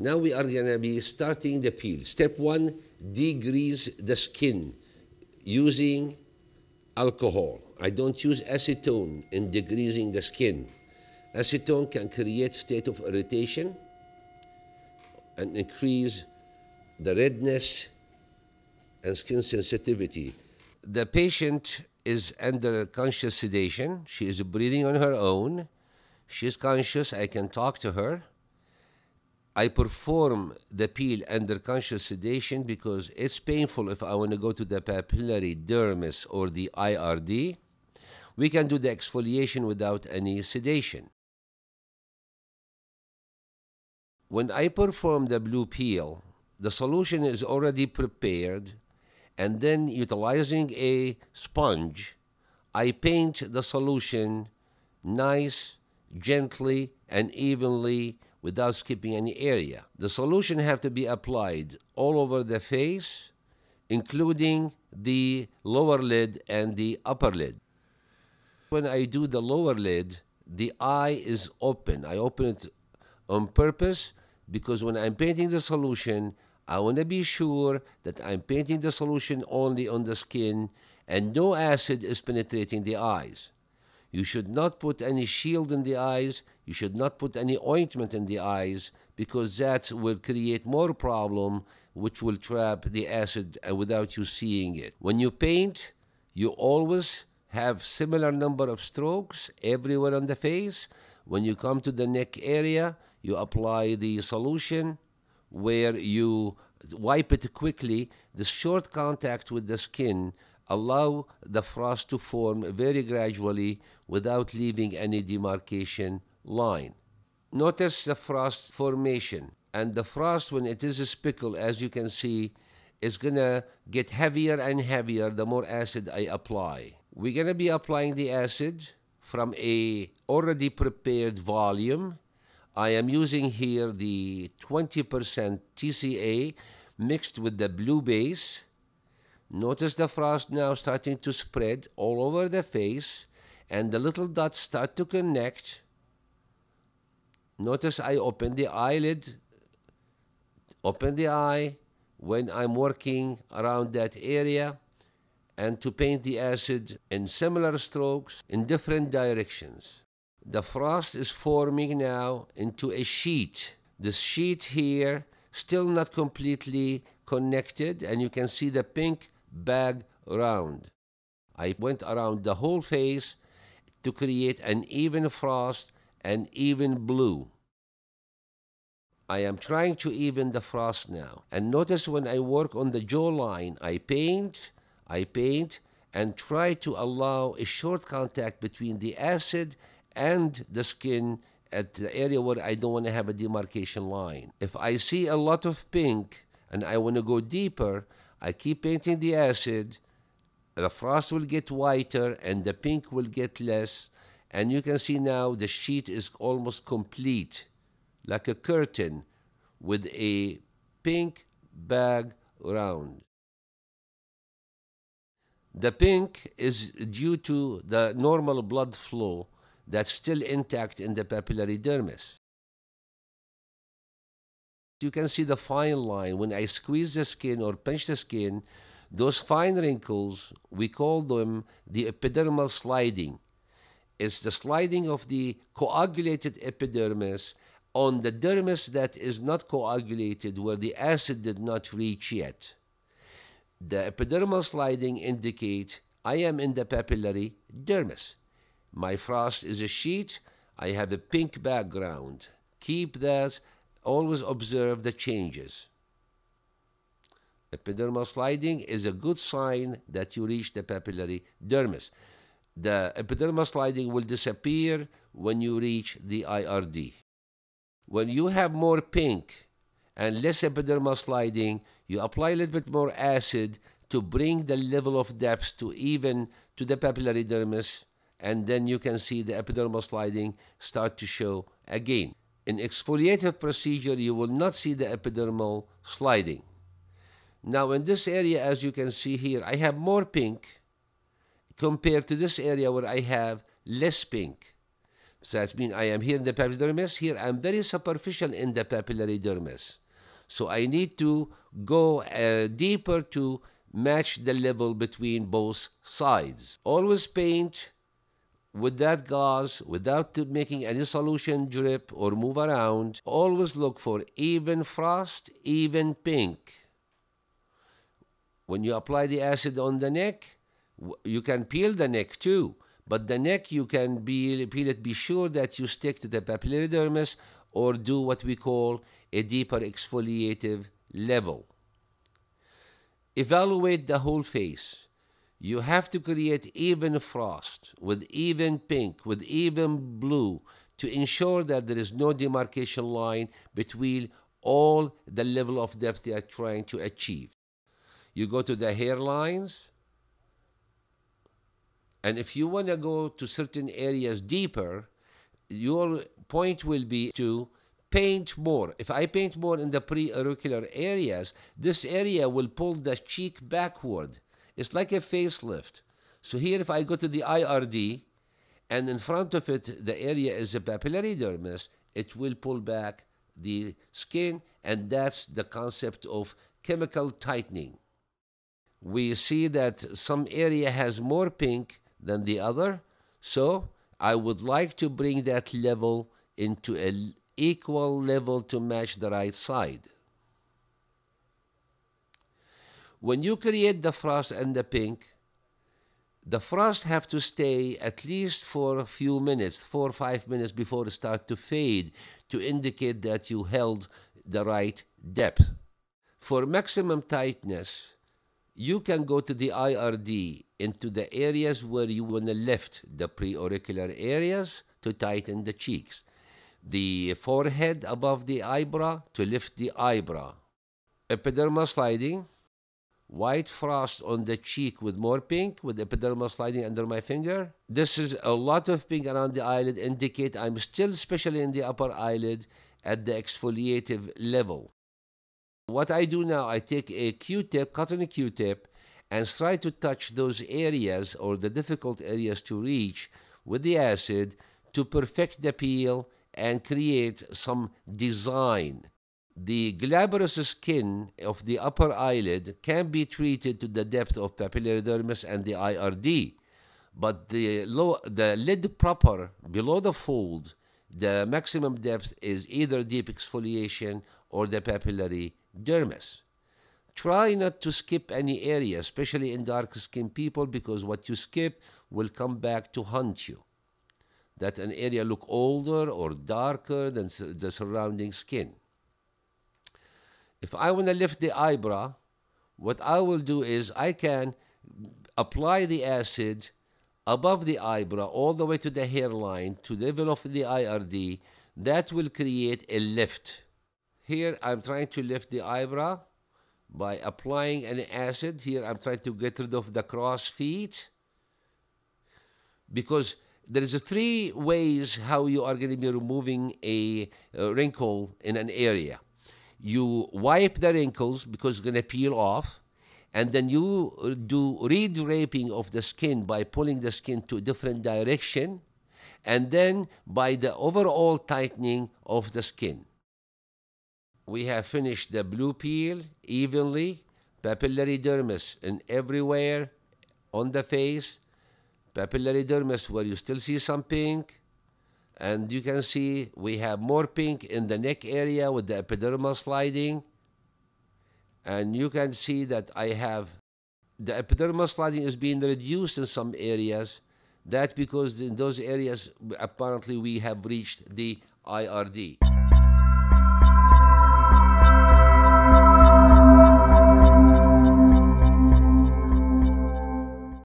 Now we are going to be starting the peel. Step one, degrease the skin using alcohol. I don't use acetone in degreasing the skin. Acetone can create state of irritation and increase the redness and skin sensitivity. The patient is under conscious sedation. She is breathing on her own. She is conscious. I can talk to her. I perform the peel under conscious sedation because it's painful if I want to go to the papillary dermis or the IRD. We can do the exfoliation without any sedation. When I perform the blue peel, the solution is already prepared and then utilizing a sponge, I paint the solution nice, gently, and evenly without skipping any area. The solution have to be applied all over the face, including the lower lid and the upper lid. When I do the lower lid, the eye is open. I open it on purpose because when I'm painting the solution, I want to be sure that I'm painting the solution only on the skin and no acid is penetrating the eyes. You should not put any shield in the eyes. You should not put any ointment in the eyes because that will create more problem which will trap the acid uh, without you seeing it. When you paint, you always have similar number of strokes everywhere on the face. When you come to the neck area, you apply the solution where you wipe it quickly. The short contact with the skin allow the frost to form very gradually without leaving any demarcation line. Notice the frost formation and the frost when it is a spickle as you can see is gonna get heavier and heavier the more acid I apply. We're gonna be applying the acid from a already prepared volume I am using here the 20% TCA mixed with the blue base. Notice the frost now starting to spread all over the face and the little dots start to connect. Notice I open the eyelid, open the eye when I'm working around that area and to paint the acid in similar strokes in different directions the frost is forming now into a sheet. The sheet here still not completely connected and you can see the pink bag round. I went around the whole face to create an even frost and even blue. I am trying to even the frost now. And notice when I work on the jawline, I paint, I paint, and try to allow a short contact between the acid and the skin at the area where I don't want to have a demarcation line. If I see a lot of pink and I want to go deeper, I keep painting the acid, the frost will get whiter and the pink will get less. And you can see now the sheet is almost complete, like a curtain with a pink bag round. The pink is due to the normal blood flow that's still intact in the papillary dermis. You can see the fine line. When I squeeze the skin or pinch the skin, those fine wrinkles, we call them the epidermal sliding. It's the sliding of the coagulated epidermis on the dermis that is not coagulated, where the acid did not reach yet. The epidermal sliding indicates I am in the papillary dermis. My frost is a sheet. I have a pink background. Keep that. Always observe the changes. Epidermal sliding is a good sign that you reach the papillary dermis. The epidermal sliding will disappear when you reach the IRD. When you have more pink and less epidermal sliding, you apply a little bit more acid to bring the level of depth to even to the papillary dermis and then you can see the epidermal sliding start to show again. In exfoliative procedure, you will not see the epidermal sliding. Now in this area, as you can see here, I have more pink compared to this area where I have less pink. So that means I am here in the dermis. Here I'm very superficial in the papillary dermis. So I need to go uh, deeper to match the level between both sides. Always paint with that gauze without making any solution drip or move around. Always look for even frost, even pink. When you apply the acid on the neck, you can peel the neck too. But the neck, you can be, peel it. Be sure that you stick to the papillary dermis or do what we call a deeper exfoliative level. Evaluate the whole face. You have to create even frost with even pink, with even blue to ensure that there is no demarcation line between all the level of depth you are trying to achieve. You go to the hairlines, and if you want to go to certain areas deeper, your point will be to paint more. If I paint more in the pre-auricular areas, this area will pull the cheek backward. It's like a facelift. So here, if I go to the IRD, and in front of it, the area is a papillary dermis, it will pull back the skin, and that's the concept of chemical tightening. We see that some area has more pink than the other. So I would like to bring that level into an equal level to match the right side. When you create the frost and the pink, the frost have to stay at least for a few minutes, four or five minutes before it start to fade to indicate that you held the right depth. For maximum tightness, you can go to the IRD into the areas where you want to lift the preauricular areas to tighten the cheeks. The forehead above the eyebrow to lift the eyebrow. Epidermal sliding, white frost on the cheek with more pink, with epidermal sliding under my finger. This is a lot of pink around the eyelid indicate I'm still especially in the upper eyelid at the exfoliative level. What I do now, I take a Q-tip, cotton Q-tip, and try to touch those areas or the difficult areas to reach with the acid to perfect the peel and create some design. The glabrous skin of the upper eyelid can be treated to the depth of papillary dermis and the IRD, but the, low, the lid proper below the fold, the maximum depth is either deep exfoliation or the papillary dermis. Try not to skip any area, especially in dark skinned people, because what you skip will come back to haunt you. That an area look older or darker than the surrounding skin. If I want to lift the eyebrow, what I will do is I can apply the acid above the eyebrow all the way to the hairline to of the IRD. That will create a lift here I'm trying to lift the eyebrow by applying an acid. Here I'm trying to get rid of the cross feet because there is three ways how you are going to be removing a, a wrinkle in an area. You wipe the wrinkles because it's going to peel off and then you do redraping of the skin by pulling the skin to a different direction and then by the overall tightening of the skin. We have finished the blue peel evenly, papillary dermis in everywhere on the face, papillary dermis where you still see some pink, and you can see we have more pink in the neck area with the epidermal sliding, and you can see that I have the epidermal sliding is being reduced in some areas. That's because in those areas apparently we have reached the IRD.